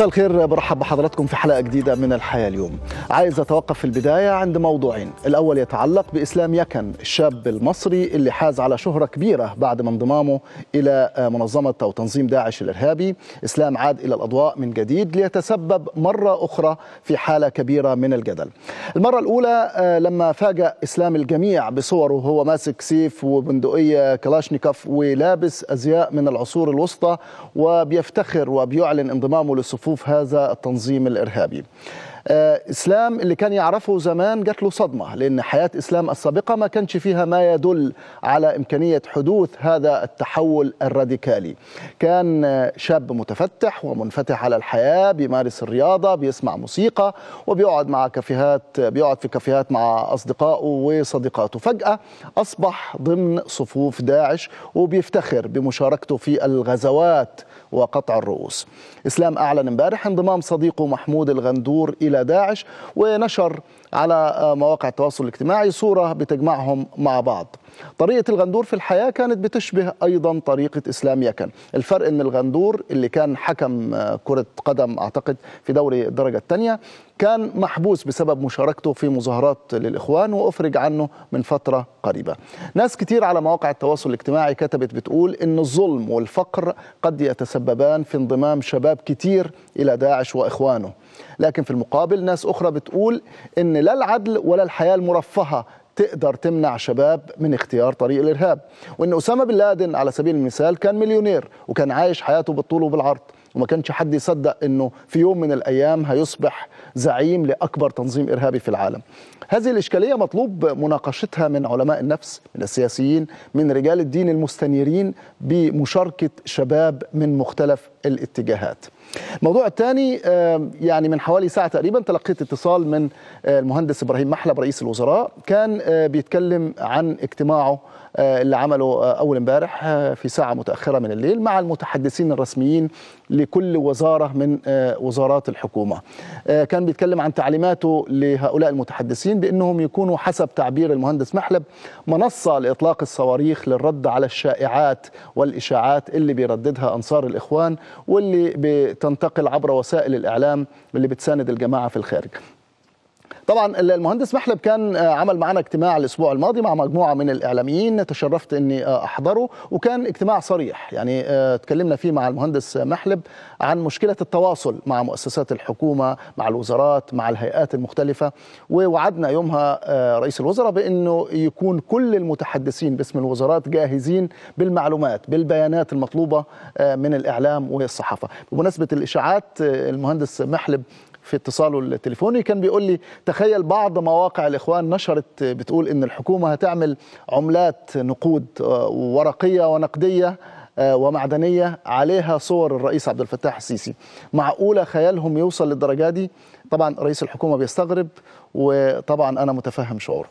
مساء الخير برحب بحضراتكم في حلقة جديدة من الحياة اليوم. عايز أتوقف في البداية عند موضوعين. الأول يتعلق بإسلام يكن الشاب المصري اللي حاز على شهرة كبيرة بعد ما انضمامه إلى منظمة أو تنظيم داعش الإرهابي. إسلام عاد إلى الأضواء من جديد ليتسبب مرة أخرى في حالة كبيرة من الجدل. المرة الأولى لما فاجأ إسلام الجميع بصوره وهو ماسك سيف وبندقية كلاشنيكوف ولابس أزياء من العصور الوسطى وبيفتخر وبيعلن انضمامه لصفوف هذا التنظيم الإرهابي. إسلام اللي كان يعرفه زمان جات له صدمة لأن حياة إسلام السابقة ما كانش فيها ما يدل على إمكانية حدوث هذا التحول الراديكالي. كان شاب متفتح ومنفتح على الحياة بيمارس الرياضة بيسمع موسيقى وبيقعد مع كافيهات بيقعد في كافيهات مع أصدقائه وصديقاته. فجأة أصبح ضمن صفوف داعش وبيفتخر بمشاركته في الغزوات وقطع الرؤوس. إسلام أعلن امبارح انضمام صديقه محمود الغندور إلى داعش ونشر على مواقع التواصل الاجتماعي صورة بتجمعهم مع بعض. طريقة الغندور في الحياة كانت بتشبه أيضا طريقة إسلام يكن. الفرق أن الغندور اللي كان حكم كرة قدم أعتقد في دوري الدرجة الثانية كان محبوس بسبب مشاركته في مظاهرات للإخوان وأفرج عنه من فترة قريبة. ناس كتير على مواقع التواصل الاجتماعي كتبت بتقول أن الظلم والفقر قد يتسببان في انضمام شباب كتير إلى داعش وإخوانه. لكن في المقابل ناس أخرى بتقول أن لا العدل ولا الحياة المرفهة تقدر تمنع شباب من اختيار طريق الإرهاب وإن أسامة بن لادن على سبيل المثال كان مليونير وكان عايش حياته بالطول وبالعرض وما كانش حد يصدق إنه في يوم من الأيام هيصبح زعيم لأكبر تنظيم إرهابي في العالم. هذه الإشكالية مطلوب مناقشتها من علماء النفس، من السياسيين، من رجال الدين المستنيرين بمشاركة شباب من مختلف الاتجاهات. الموضوع الثاني يعني من حوالي ساعة تقريبا تلقيت اتصال من المهندس إبراهيم محلب رئيس الوزراء. كان بيتكلم عن اجتماعه اللي عمله أول امبارح في ساعة متأخرة من الليل مع المتحدثين الرسميين لكل وزارة من وزارات الحكومة. كان بيتكلم عن تعليماته لهؤلاء المتحدثين بأنهم يكونوا حسب تعبير المهندس محلب منصة لإطلاق الصواريخ للرد على الشائعات والإشاعات اللي بيرددها أنصار الإخوان واللي بتنتقل عبر وسائل الإعلام اللي بتساند الجماعة في الخارج. طبعا المهندس محلب كان عمل معنا اجتماع الأسبوع الماضي مع مجموعة من الإعلاميين. تشرفت إني أحضره وكان اجتماع صريح. يعني اتكلمنا فيه مع المهندس محلب عن مشكلة التواصل مع مؤسسات الحكومة مع الوزارات مع الهيئات المختلفة. ووعدنا يومها رئيس الوزراء بإنه يكون كل المتحدثين باسم الوزارات جاهزين بالمعلومات بالبيانات المطلوبة من الإعلام والصحافة. بمناسبة الإشاعات المهندس محلب في اتصاله التليفوني كان بيقول لي تخيل بعض مواقع الإخوان نشرت بتقول إن الحكومة هتعمل عملات نقود ورقية ونقدية ومعدنية عليها صور الرئيس عبد الفتاح السيسي. معقولة خيالهم يوصل للدرجة دي؟ طبعا رئيس الحكومة بيستغرب وطبعا أنا متفهم شعوره.